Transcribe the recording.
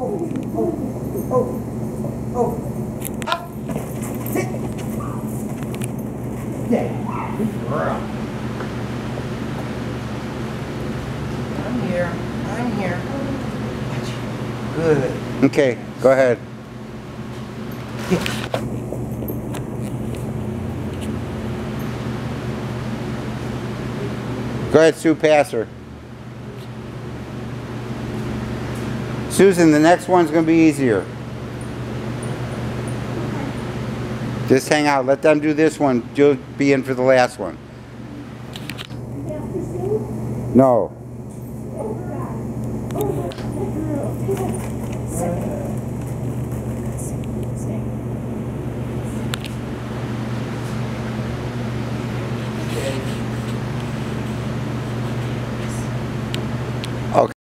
Oh, oh, oh, oh. Up. Sit. Yeah. Girl. I'm here. I'm here. Good. Okay, go ahead. Go ahead, Sue, pass Susan, the next one's gonna be easier. Just hang out, let them do this one, you'll be in for the last one. No.